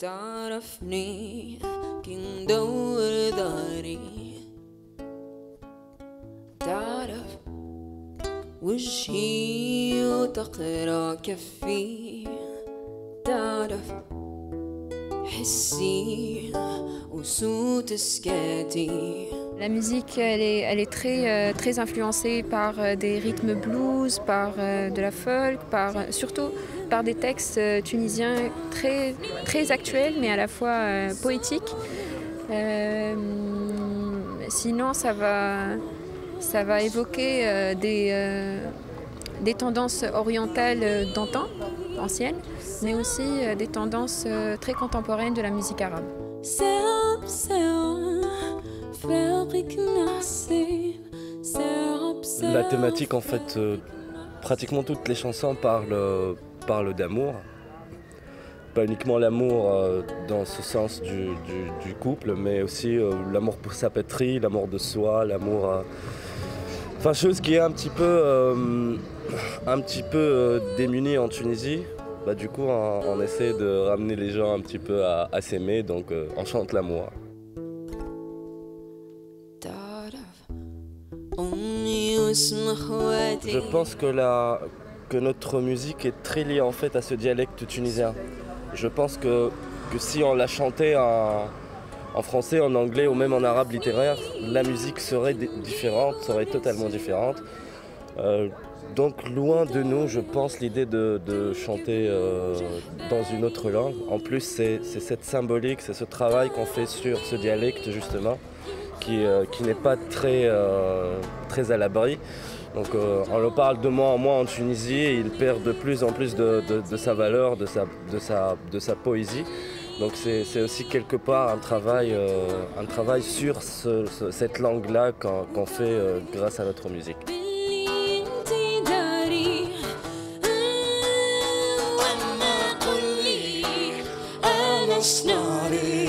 تعرفني كي ندور داري. تعرف وجهي وتقرأ كفي. تعرف La musique, elle est, elle est très, euh, très influencée par euh, des rythmes blues, par euh, de la folk, par, surtout par des textes tunisiens très, très actuels, mais à la fois poétiques. Sinon, ça va, ça va évoquer des, des tendances orientales d'antan, mais aussi euh, des tendances euh, très contemporaines de la musique arabe. La thématique, en fait, euh, pratiquement toutes les chansons parlent, parlent d'amour. Pas uniquement l'amour dans ce sens du, couple, mais aussi l'amour pour sa patrie, l'amour de soi, l'amour. Enfin, chose qui est un petit peu un petit peu euh, démunis en Tunisie. Bah, du coup, on, essaie de ramener les gens un petit peu à, s'aimer, donc euh, on chante l'amour. Je pense que, notre musique est très liée en fait à ce dialecte tunisien. Je pense que, si on la chantait en, français, en anglais ou même en arabe littéraire, la musique serait différente, serait totalement différente. Euh, donc loin de nous, je pense, l'idée de, chanter euh, dans une autre langue. En plus, c'est cette symbolique, c'est ce travail qu'on fait sur ce dialecte justement, qui, euh, n'est pas très, très à l'abri. Donc on le parle de mois en mois en Tunisie il perd de plus en plus de, sa valeur, de sa, sa, de sa poésie. Donc c'est aussi quelque part un travail, un travail sur ce- ce- cette langue-là qu'on fait grâce à notre musique. snotty.